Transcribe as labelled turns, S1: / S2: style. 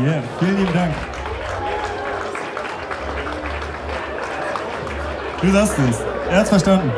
S1: Yeah, vielen lieben Dank. Du sagst es. Er hat verstanden.